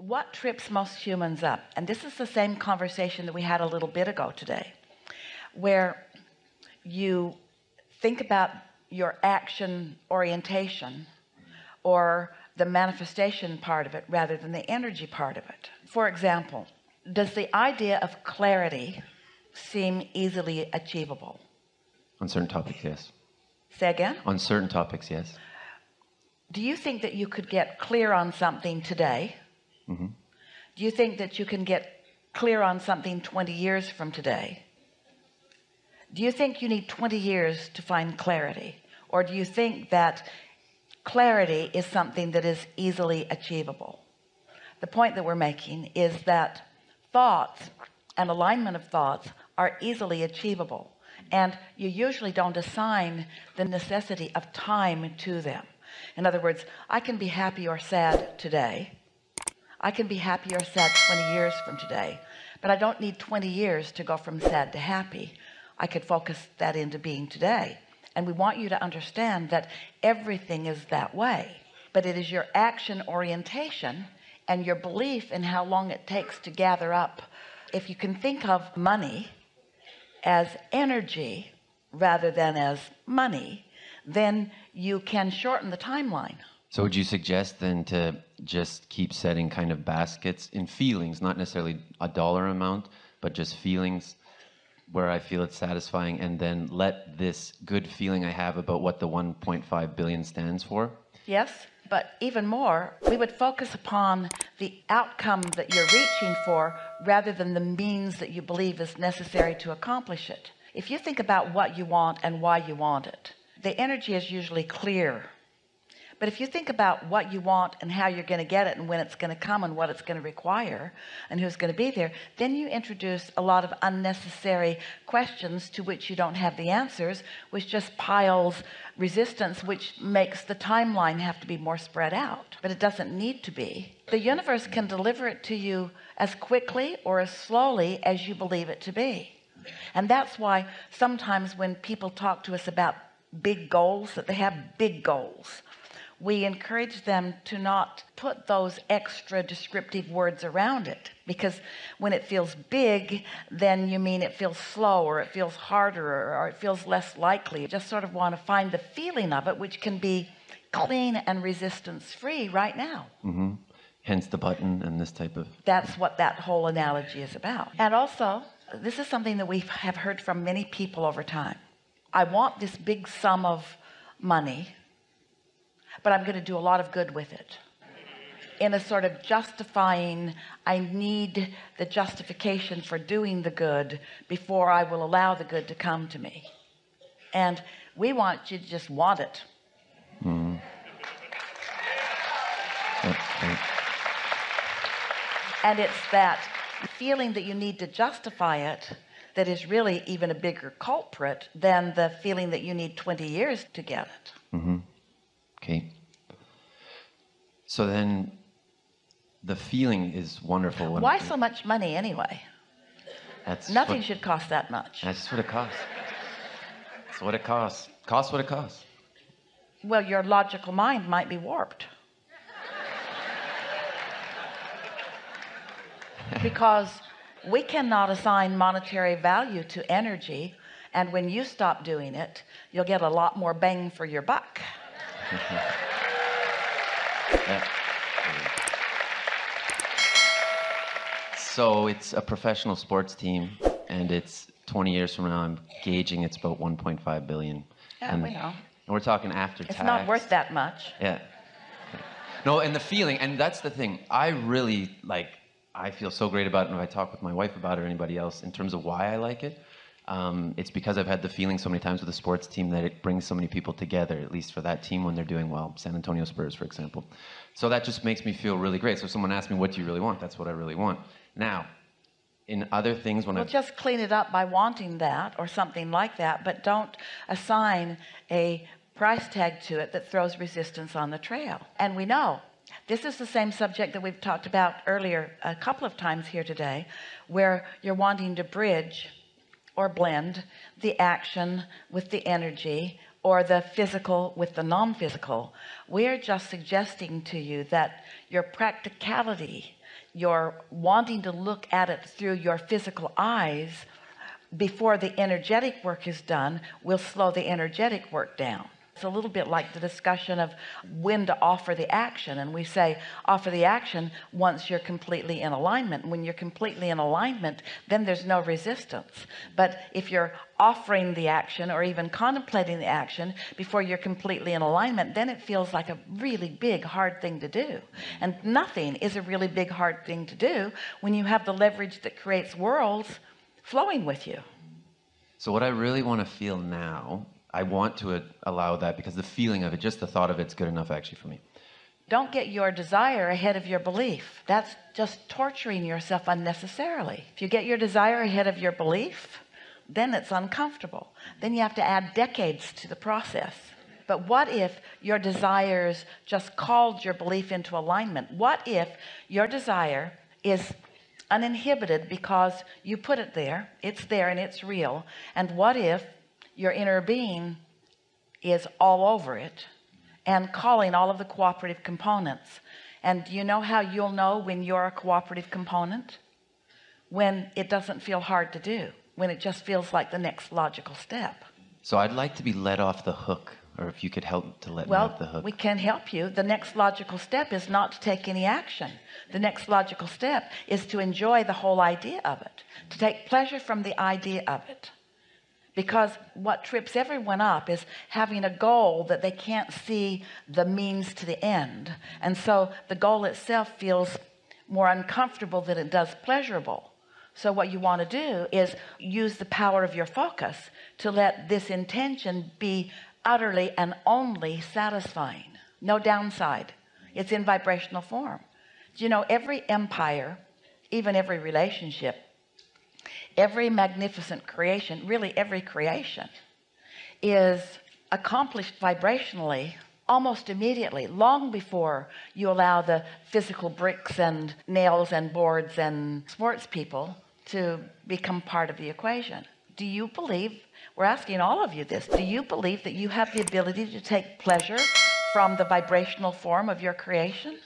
what trips most humans up? And this is the same conversation that we had a little bit ago today where you think about your action orientation or the manifestation part of it rather than the energy part of it. For example does the idea of clarity seem easily achievable? On certain topics yes. Say again? On certain topics yes. Do you think that you could get clear on something today mm -hmm. do you think that you can get clear on something 20 years from today? Do you think you need 20 years to find clarity? Or do you think that clarity is something that is easily achievable? The point that we're making is that thoughts and alignment of thoughts are easily achievable and you usually don't assign the necessity of time to them. In other words I can be happy or sad today I can be happy or sad 20 years from today but I don't need 20 years to go from sad to happy. I could focus that into being today. And we want you to understand that everything is that way but it is your action orientation and your belief in how long it takes to gather up. If you can think of money as energy rather than as money then you can shorten the timeline so would you suggest then to just keep setting kind of baskets in feelings not necessarily a dollar amount but just feelings where I feel it's satisfying and then let this good feeling I have about what the 1.5 billion stands for? Yes but even more we would focus upon the outcome that you're reaching for rather than the means that you believe is necessary to accomplish it. If you think about what you want and why you want it the energy is usually clear but if you think about what you want and how you're going to get it and when it's going to come and what it's going to require and who's going to be there then you introduce a lot of unnecessary questions to which you don't have the answers which just piles resistance which makes the timeline have to be more spread out. But it doesn't need to be. The universe can deliver it to you as quickly or as slowly as you believe it to be. And that's why sometimes when people talk to us about big goals that they have big goals we encourage them to not put those extra descriptive words around it. Because when it feels big then you mean it feels slow or it feels harder or it feels less likely. You just sort of want to find the feeling of it which can be clean and resistance free right now. Mm -hmm. hence the button and this type of that's what that whole analogy is about. And also this is something that we have heard from many people over time. I want this big sum of money but I'm going to do a lot of good with it in a sort of justifying I need the justification for doing the good before I will allow the good to come to me and we want you to just want it mm. and it's that feeling that you need to justify it that is really even a bigger culprit than the feeling that you need 20 years to get it mm -hmm. Okay. So then the feeling is wonderful. Why so much money anyway? That's Nothing what, should cost that much. That's what it costs. That's what it costs. Costs what it costs. Well, your logical mind might be warped. because we cannot assign monetary value to energy and when you stop doing it you'll get a lot more bang for your buck yeah. So it's a professional sports team, and it's 20 years from now. I'm gauging it's about 1.5 billion. Yeah, and, we know. And we're talking after it's tax. It's not worth that much. Yeah. No, and the feeling, and that's the thing. I really like. I feel so great about it. And if I talk with my wife about it or anybody else in terms of why I like it, um, it's because I've had the feeling so many times with the sports team that it brings so many people together, at least for that team when they're doing well. San Antonio Spurs, for example. So that just makes me feel really great. So if someone asks me, what do you really want? That's what I really want. Now, in other things when well, I just clean it up by wanting that or something like that, but don't assign a price tag to it that throws resistance on the trail. And we know this is the same subject that we've talked about earlier a couple of times here today, where you're wanting to bridge or blend the action with the energy or the physical with the non-physical. We're just suggesting to you that your practicality your wanting to look at it through your physical eyes before the energetic work is done will slow the energetic work down it's a little bit like the discussion of when to offer the action. And we say offer the action once you're completely in alignment. When you're completely in alignment then there's no resistance. But if you're offering the action or even contemplating the action before you're completely in alignment then it feels like a really big hard thing to do. And nothing is a really big hard thing to do when you have the leverage that creates worlds flowing with you. So what I really want to feel now I want to uh, allow that because the feeling of it just the thought of it's good enough actually for me. Don't get your desire ahead of your belief. That's just torturing yourself unnecessarily. If you get your desire ahead of your belief then it's uncomfortable. Then you have to add decades to the process. But what if your desires just called your belief into alignment? What if your desire is uninhibited because you put it there it's there and it's real? And what if your inner being is all over it and calling all of the cooperative components. And you know how you'll know when you're a cooperative component? When it doesn't feel hard to do when it just feels like the next logical step. So I'd like to be let off the hook or if you could help to let well, me off the hook. we can help you. The next logical step is not to take any action. The next logical step is to enjoy the whole idea of it to take pleasure from the idea of it because what trips everyone up is having a goal that they can't see the means to the end. And so the goal itself feels more uncomfortable than it does pleasurable. So what you want to do is use the power of your focus to let this intention be utterly and only satisfying. No downside. It's in vibrational form. You know every empire even every relationship every magnificent creation really every creation is accomplished vibrationally almost immediately long before you allow the physical bricks and nails and boards and sports people to become part of the equation. Do you believe we're asking all of you this do you believe that you have the ability to take pleasure from the vibrational form of your creation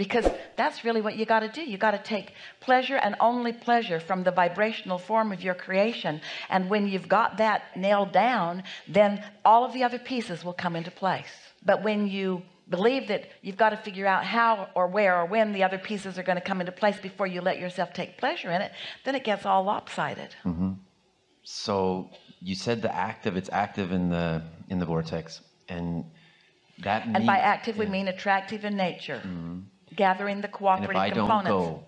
because that's really what you got to do. You got to take pleasure and only pleasure from the vibrational form of your creation. And when you've got that nailed down then all of the other pieces will come into place. But when you believe that you've got to figure out how or where or when the other pieces are going to come into place before you let yourself take pleasure in it then it gets all lopsided. Mm -hmm. so you said the active it's active in the in the vortex. And that and by active yeah. we mean attractive in nature. Mm -hmm gathering the cooperative and if I components. don't go,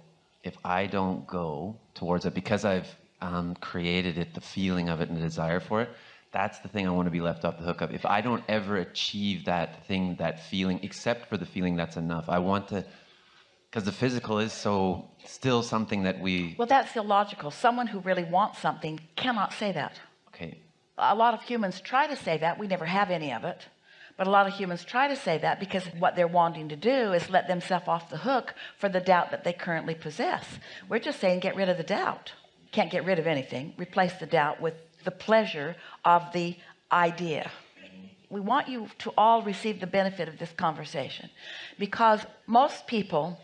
if I don't go towards it because I've um, created it, the feeling of it and the desire for it, that's the thing I want to be left off the hook of. If I don't ever achieve that thing, that feeling, except for the feeling, that's enough. I want to, because the physical is so still something that we. Well, that's illogical. Someone who really wants something cannot say that. Okay. A lot of humans try to say that. We never have any of it. But a lot of humans try to say that because what they're wanting to do is let themselves off the hook for the doubt that they currently possess. We're just saying get rid of the doubt. Can't get rid of anything. Replace the doubt with the pleasure of the idea. We want you to all receive the benefit of this conversation because most people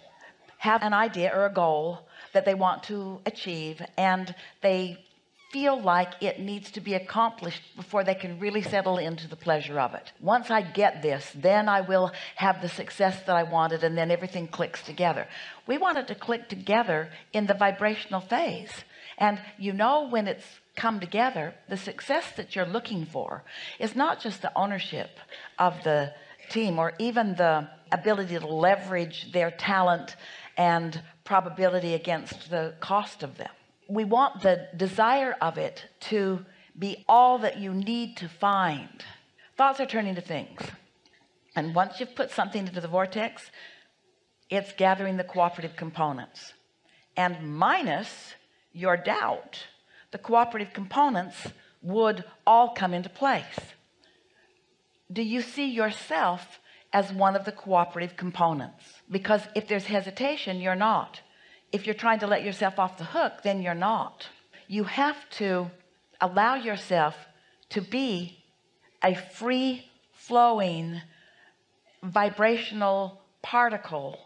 have an idea or a goal that they want to achieve and they feel like it needs to be accomplished before they can really settle into the pleasure of it. Once I get this then I will have the success that I wanted and then everything clicks together. We want it to click together in the vibrational phase. And you know when it's come together the success that you're looking for is not just the ownership of the team or even the ability to leverage their talent and probability against the cost of them we want the desire of it to be all that you need to find. Thoughts are turning to things. And once you've put something into the vortex it's gathering the cooperative components. And minus your doubt the cooperative components would all come into place. Do you see yourself as one of the cooperative components? Because if there's hesitation you're not if you're trying to let yourself off the hook then you're not. You have to allow yourself to be a free flowing vibrational particle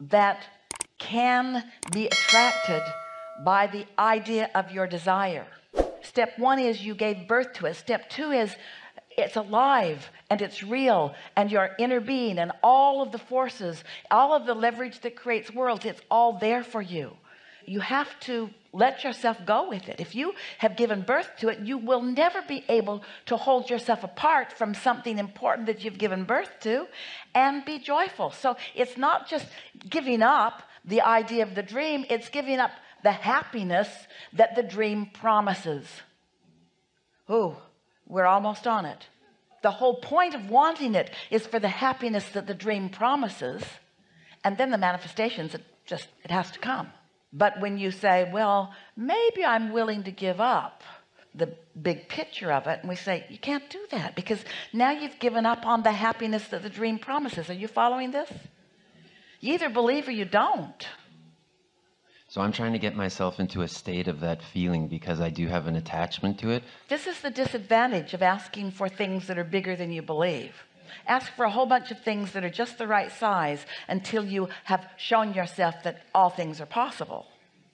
that can be attracted by the idea of your desire. Step one is you gave birth to it. Step two is it's alive and it's real and your inner being and all of the forces all of the leverage that creates worlds it's all there for you. You have to let yourself go with it. If you have given birth to it you will never be able to hold yourself apart from something important that you've given birth to and be joyful. So it's not just giving up the idea of the dream it's giving up the happiness that the dream promises. Oh we're almost on it. The whole point of wanting it is for the happiness that the dream promises and then the manifestations it just it has to come. But when you say well maybe I'm willing to give up the big picture of it and we say you can't do that because now you've given up on the happiness that the dream promises. Are you following this? You either believe or you don't so I'm trying to get myself into a state of that feeling because I do have an attachment to it. This is the disadvantage of asking for things that are bigger than you believe. Ask for a whole bunch of things that are just the right size until you have shown yourself that all things are possible.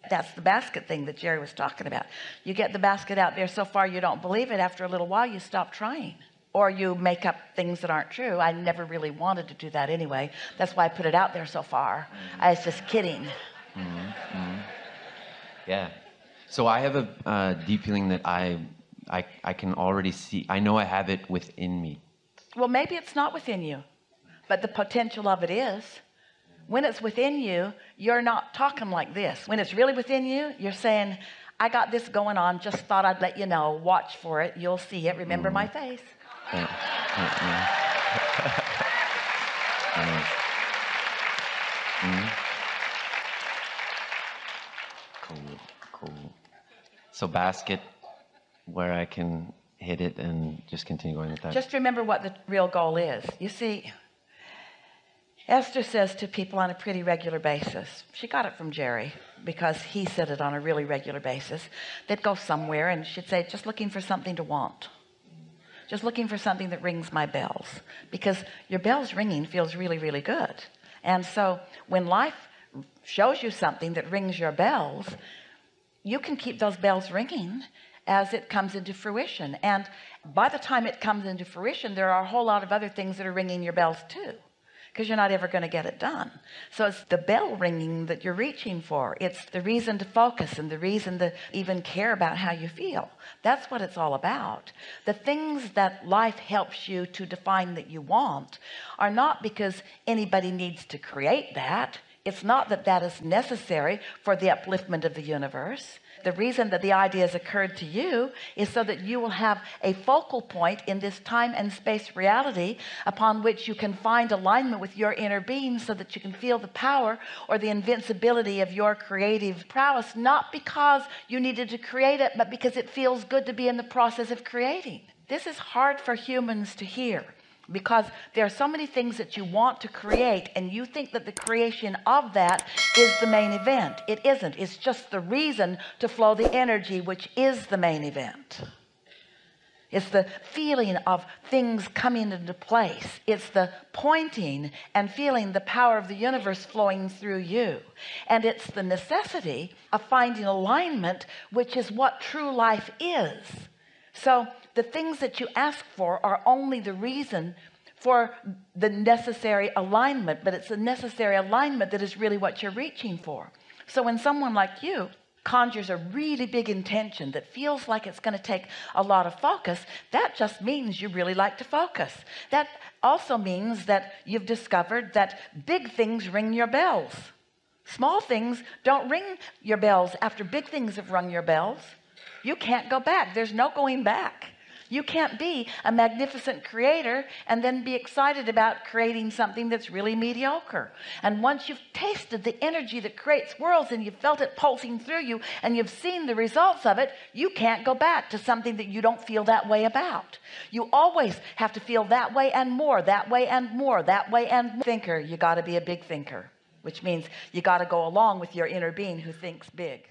That's the basket thing that Jerry was talking about. You get the basket out there so far you don't believe it. After a little while, you stop trying or you make up things that aren't true. I never really wanted to do that anyway. That's why I put it out there so far. I was just kidding. Mm -hmm. Yeah. So I have a uh, deep feeling that I, I, I can already see. I know I have it within me. Well, maybe it's not within you, but the potential of it is. When it's within you, you're not talking like this. When it's really within you, you're saying, I got this going on. Just thought I'd let you know. Watch for it. You'll see it. Remember mm. my face. Yeah. Yeah. So basket where I can hit it and just continue going with that. Just remember what the real goal is. You see, Esther says to people on a pretty regular basis, she got it from Jerry because he said it on a really regular basis. They'd go somewhere and she'd say, just looking for something to want. Just looking for something that rings my bells because your bells ringing feels really, really good. And so when life shows you something that rings your bells you can keep those bells ringing as it comes into fruition. And by the time it comes into fruition there are a whole lot of other things that are ringing your bells too because you're not ever going to get it done. So it's the bell ringing that you're reaching for. It's the reason to focus and the reason to even care about how you feel. That's what it's all about. The things that life helps you to define that you want are not because anybody needs to create that it's not that that is necessary for the upliftment of the universe. The reason that the ideas occurred to you is so that you will have a focal point in this time and space reality upon which you can find alignment with your inner being so that you can feel the power or the invincibility of your creative prowess not because you needed to create it but because it feels good to be in the process of creating. This is hard for humans to hear because there are so many things that you want to create and you think that the creation of that is the main event. It isn't. It's just the reason to flow the energy which is the main event. It's the feeling of things coming into place. It's the pointing and feeling the power of the universe flowing through you. And it's the necessity of finding alignment which is what true life is. So the things that you ask for are only the reason for the necessary alignment but it's a necessary alignment that is really what you're reaching for. So when someone like you conjures a really big intention that feels like it's going to take a lot of focus that just means you really like to focus. That also means that you've discovered that big things ring your bells. Small things don't ring your bells after big things have rung your bells. You can't go back. There's no going back you can't be a magnificent creator and then be excited about creating something that's really mediocre. And once you've tasted the energy that creates worlds and you've felt it pulsing through you and you've seen the results of it you can't go back to something that you don't feel that way about. You always have to feel that way and more that way and more that way and more. thinker you got to be a big thinker which means you got to go along with your inner being who thinks big